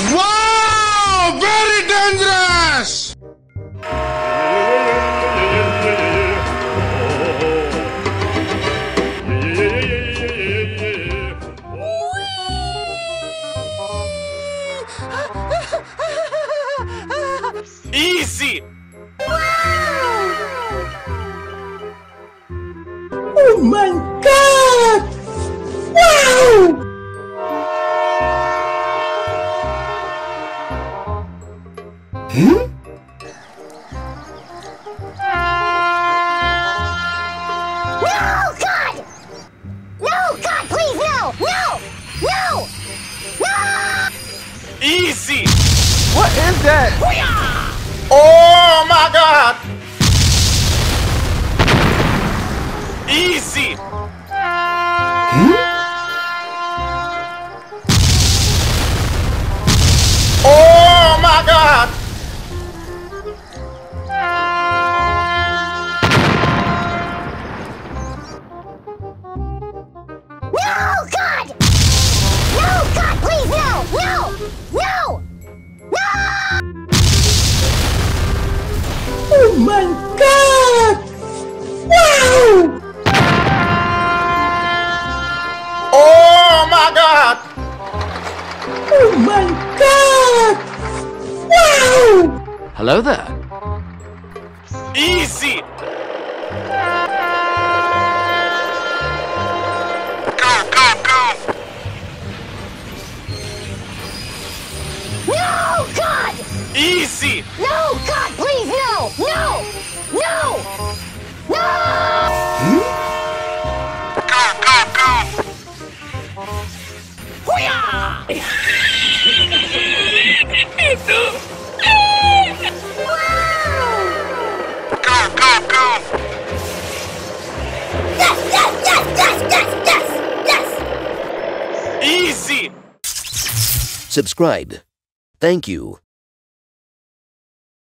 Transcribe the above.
Wow! Very dangerous! Easy! Oh my Hmm? No, God! No, God, please, no! No! No! No! Easy! What is that? Oh my god! Easy! Oh my god! Oh my god! Wow! Oh my god! Oh my god! Wow! Hello there. Easy! Go, go, go! No, God! Easy! No, Yes, yes, yes, yes, yes, yes, yes! Easy! Subscribe. Thank you.